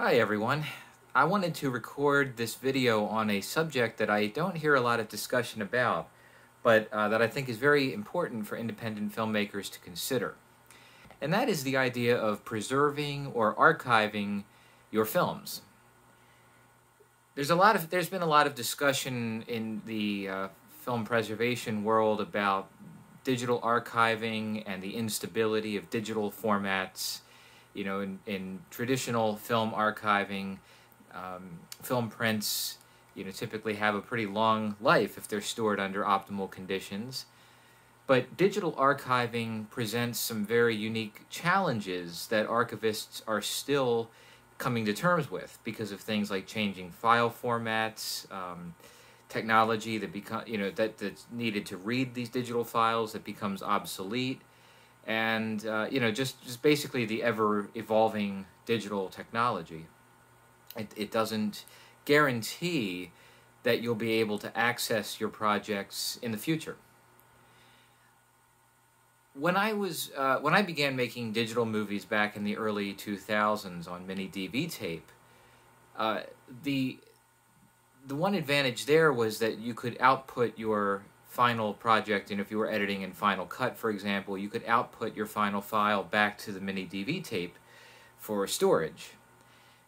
Hi everyone. I wanted to record this video on a subject that I don't hear a lot of discussion about, but uh, that I think is very important for independent filmmakers to consider. And that is the idea of preserving or archiving your films. There's a lot of there's been a lot of discussion in the uh, film preservation world about digital archiving and the instability of digital formats you know, in, in traditional film archiving, um, film prints, you know, typically have a pretty long life if they're stored under optimal conditions. But digital archiving presents some very unique challenges that archivists are still coming to terms with because of things like changing file formats, um, technology that become you know that that's needed to read these digital files that becomes obsolete, and uh, you know just just basically the ever evolving digital technology. It it doesn't guarantee that you'll be able to access your projects in the future. When I was uh, when I began making digital movies back in the early 2000s on mini DV tape, uh, the the one advantage there was that you could output your final project, and if you were editing in Final Cut, for example, you could output your final file back to the mini DV tape for storage.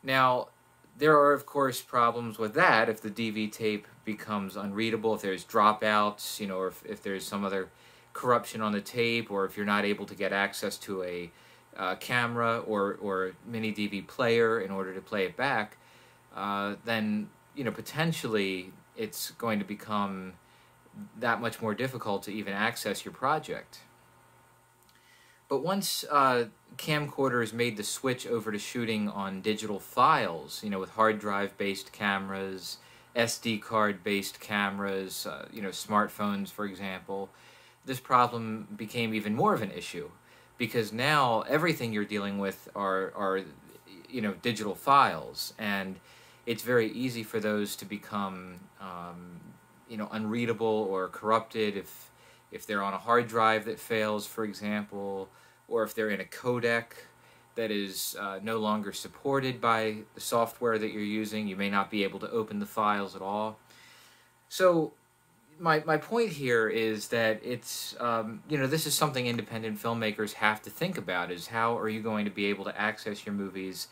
Now, there are, of course, problems with that if the DV tape becomes unreadable, if there's dropouts, you know, or if, if there's some other corruption on the tape, or if you're not able to get access to a uh, camera or, or mini DV player in order to play it back, uh, then, you know, potentially it's going to become that much more difficult to even access your project. But once uh, camcorders made the switch over to shooting on digital files, you know, with hard drive based cameras, SD card based cameras, uh, you know, smartphones, for example, this problem became even more of an issue because now everything you're dealing with are, are you know, digital files, and it's very easy for those to become um, you know unreadable or corrupted if if they're on a hard drive that fails, for example, or if they're in a codec that is uh, no longer supported by the software that you're using, you may not be able to open the files at all. So my, my point here is that it's, um, you know, this is something independent filmmakers have to think about is how are you going to be able to access your movies,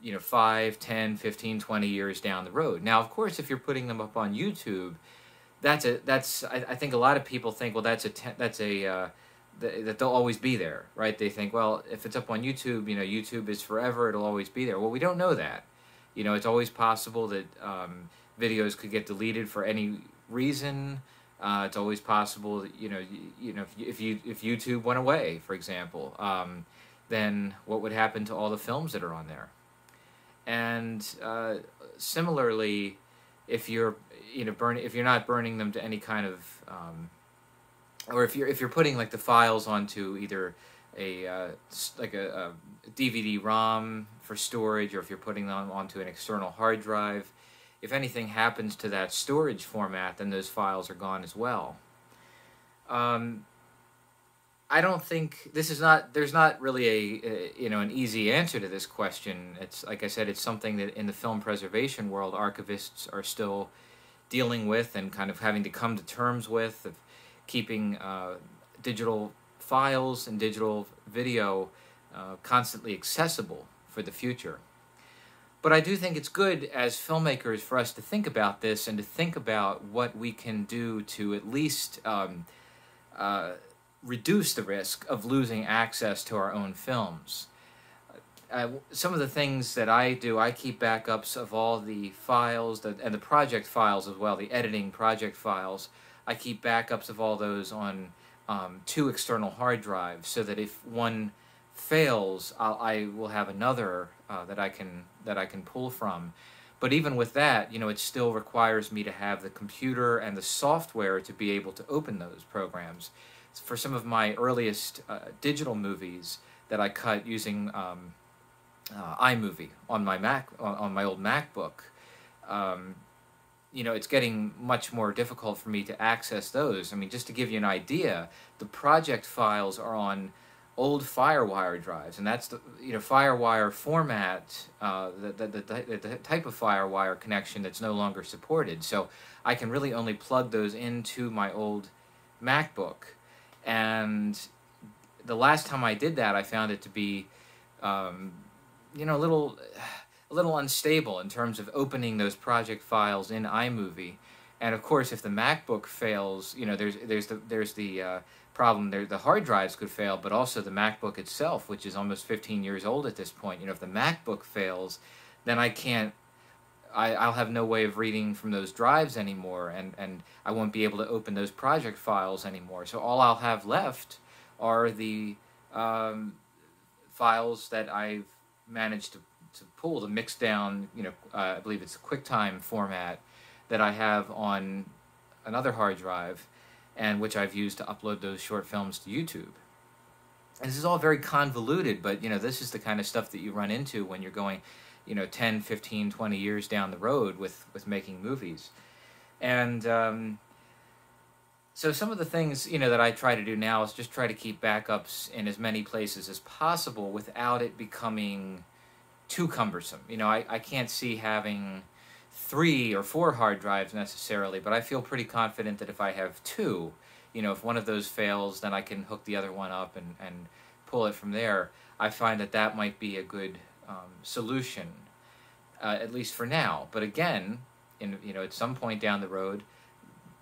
you know, 5, 10, 15, 20 years down the road. Now, of course, if you're putting them up on YouTube, that's a that's I, I think a lot of people think well that's a te- that's a uh, th- that they'll always be there right? They think well if it's up on YouTube you know YouTube is forever it'll always be there. Well we don't know that. You know it's always possible that um, videos could get deleted for any reason. Uh, it's always possible that you know you, you know if, you if YouTube went away for example um, then what would happen to all the films that are on there? And uh, similarly if you're you know burn if you're not burning them to any kind of um, or if you're if you're putting like the files onto either a uh, like a, a, DVD ROM for storage or if you're putting them onto an external hard drive if anything happens to that storage format then those files are gone as well. Um, I don't think this is not there's not really a, you know an easy answer to this question it's like I said it's something that in the film preservation world archivists are still dealing with and kind of having to come to terms with of keeping uh, digital files and digital video uh, constantly accessible for the future. But I do think it's good as filmmakers for us to think about this and to think about what we can do to at least um, uh, reduce the risk of losing access to our own films some of the things that I do, I keep backups of all the files that, and the project files as well, the editing project files. I keep backups of all those on um, two external hard drives so that if one fails, I'll, I will have another uh, that I can that I can pull from. But even with that, you know, it still requires me to have the computer and the software to be able to open those programs. For some of my earliest uh, digital movies that I cut using um, uh, iMovie on my Mac on, on my old MacBook. Um, you know, it's getting much more difficult for me to access those. I mean, just to give you an idea, the project files are on old FireWire drives, and that's the you know FireWire format, uh, the, the, the, the type of FireWire connection that's no longer supported. So I can really only plug those into my old MacBook, and the last time I did that, I found it to be, um, you know, a little a little unstable in terms of opening those project files in iMovie. And of course, if the MacBook fails, you know, there's there's the there's the uh, problem there. The hard drives could fail, but also the MacBook itself, which is almost 15 years old at this point. You know, if the MacBook fails, then I can't. I, I'll have no way of reading from those drives anymore, and, and I won't be able to open those project files anymore. So all I'll have left are the um, files that I've managed to, to pull to mix down, you know, uh, I believe it's a QuickTime format that I have on another hard drive and which I've used to upload those short films to YouTube. And this is all very convoluted, but you know, this is the kind of stuff that you run into when you're going, you know, 10, 15, 20 years down the road with, with making movies. And um, so some of the things, you know, that I try to do now is just try to keep backups in as many places as possible without it becoming too cumbersome. You know, I, I can't see having three or four hard drives necessarily, but I feel pretty confident that if I have two, you know, if one of those fails, then I can hook the other one up and, and pull it from there. I find that that might be a good um, solution, uh, at least for now. But again, in you know, at some point down the road,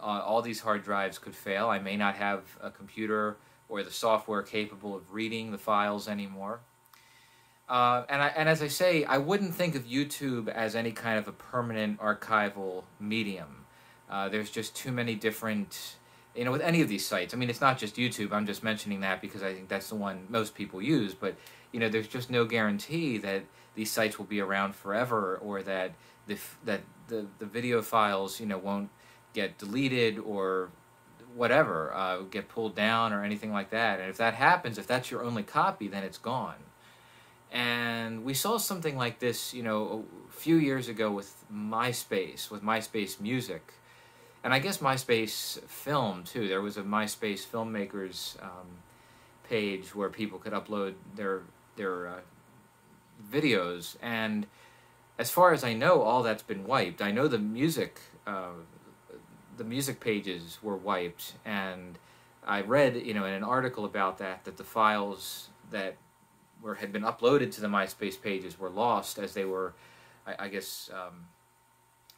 uh, all these hard drives could fail. I may not have a computer or the software capable of reading the files anymore. Uh, and I, and as I say, I wouldn't think of YouTube as any kind of a permanent archival medium. Uh, there's just too many different, you know, with any of these sites. I mean, it's not just YouTube. I'm just mentioning that because I think that's the one most people use. But you know, there's just no guarantee that these sites will be around forever, or that the that the the video files, you know, won't get deleted or whatever, uh, get pulled down or anything like that. And if that happens, if that's your only copy, then it's gone. And we saw something like this, you know, a few years ago with MySpace, with MySpace Music. And I guess MySpace Film, too. There was a MySpace Filmmakers um, page where people could upload their, their uh, videos. And as far as I know, all that's been wiped. I know the music, uh, the music pages were wiped. And I read, you know, in an article about that, that the files that were had been uploaded to the MySpace pages were lost as they were, I, I guess, um,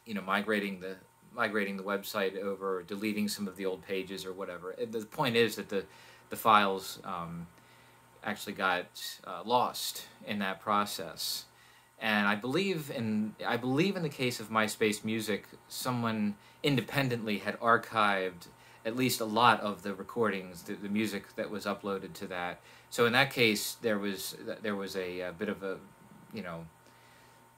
you know, migrating the migrating the website over, deleting some of the old pages or whatever. The point is that the the files um, actually got uh, lost in that process. And I believe in I believe in the case of MySpace Music, someone independently had archived at least a lot of the recordings, the, the music that was uploaded to that. So in that case, there was there was a, a bit of a, you know,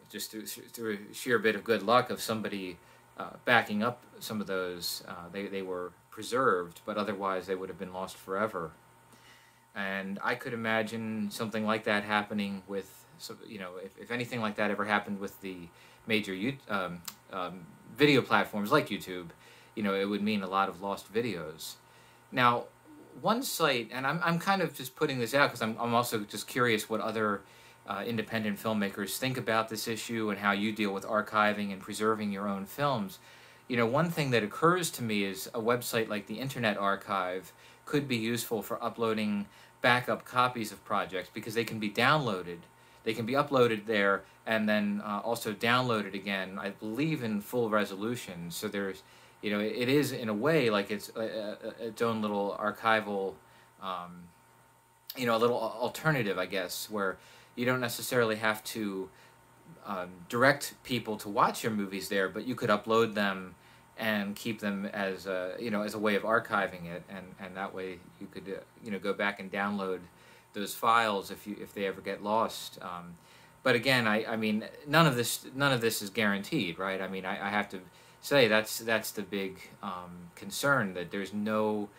just through, through a sheer bit of good luck of somebody uh, backing up some of those. Uh, they they were preserved, but otherwise they would have been lost forever. And I could imagine something like that happening with, you know, if, if anything like that ever happened with the major um, um, video platforms like YouTube, you know, it would mean a lot of lost videos. Now, one site, and I'm, I'm kind of just putting this out because I'm, I'm also just curious what other uh, independent filmmakers think about this issue and how you deal with archiving and preserving your own films. You know, one thing that occurs to me is a website like the Internet Archive could be useful for uploading backup copies of projects because they can be downloaded. They can be uploaded there and then uh, also downloaded again, I believe in full resolution. So there's you know, it, it is in a way like it's a, a, its own little archival, um, you know, a little alternative, I guess, where you don't necessarily have to um, direct people to watch your movies there, but you could upload them and keep them as a, you know as a way of archiving it, and, and that way you could uh, you know go back and download those files if you if they ever get lost. Um, but again, I, I mean none of this none of this is guaranteed, right? I mean I, I have to say that's that's the big um, concern that there's no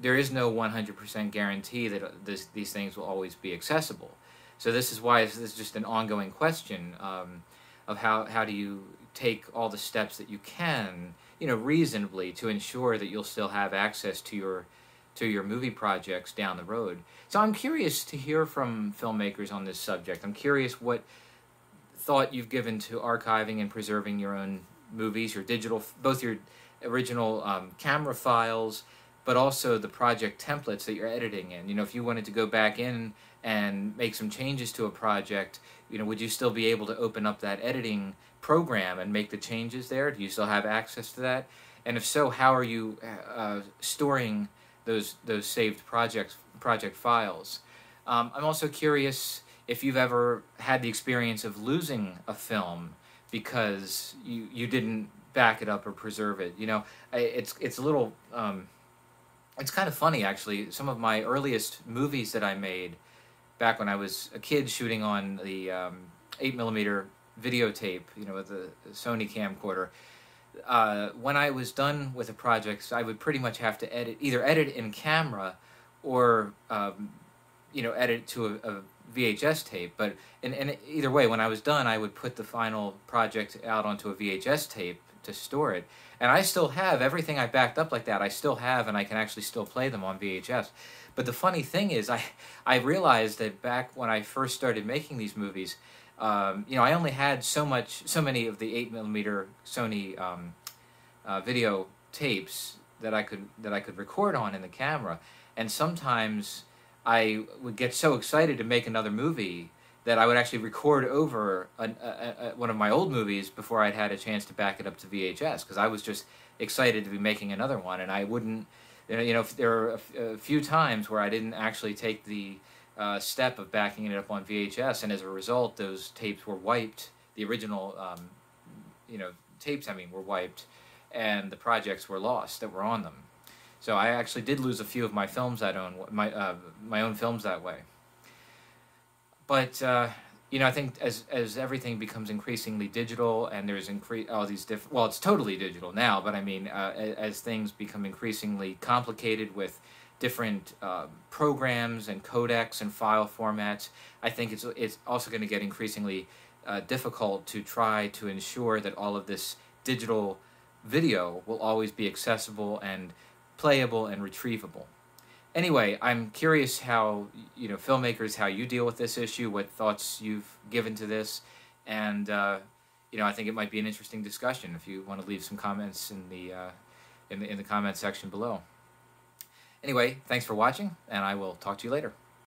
there is no 100% guarantee that this, these things will always be accessible. So this is why this is just an ongoing question um, of how how do you take all the steps that you can, you know, reasonably to ensure that you'll still have access to your to your movie projects down the road. So I'm curious to hear from filmmakers on this subject. I'm curious what thought you've given to archiving and preserving your own movies, your digital, both your original um, camera files, but also the project templates that you're editing in. You know, if you wanted to go back in and make some changes to a project, you know, would you still be able to open up that editing program and make the changes there? Do you still have access to that? And if so, how are you uh, storing those those saved projects project files? Um, I'm also curious if you've ever had the experience of losing a film because you you didn't back it up or preserve it. You know, it's it's a little um, it's kind of funny actually. Some of my earliest movies that I made back when I was a kid shooting on the um, eight millimeter videotape, you know, with the Sony camcorder. Uh, when I was done with a project, I would pretty much have to edit either edit in camera or um, you know edit to a, a VHS tape. But in, in either way, when I was done, I would put the final project out onto a VHS tape to store it. And I still have everything I backed up like that. I still have, and I can actually still play them on VHS. But the funny thing is, I I realized that back when I first started making these movies, um, you know, I only had so much, so many of the eight millimeter Sony um, uh, video tapes that I could that I could record on in the camera, and sometimes I would get so excited to make another movie that I would actually record over a, a, one of my old movies before I'd had a chance to back it up to VHS because I was just excited to be making another one, and I wouldn't. You know, there are a, few times where I didn't actually take the uh, step of backing it up on VHS, and as a result, those tapes were wiped. The original, um, you know, tapes, I mean, were wiped, and the projects were lost that were on them. So I actually did lose a few of my films I own, my uh, my own films that way. But uh, you know, I think as as everything becomes increasingly digital, and there's incre- all these different. Well, it's totally digital now, but I mean, uh, as, as, things become increasingly complicated with different uh, programs and codecs and file formats, I think it's it's also going to get increasingly uh, difficult to try to ensure that all of this digital video will always be accessible and playable and retrievable. Anyway, I'm curious how you know filmmakers how you deal with this issue, what thoughts you've given to this, and uh, you know I think it might be an interesting discussion if you want to leave some comments in the uh, in the in the comment section below. Anyway, thanks for watching, and I will talk to you later.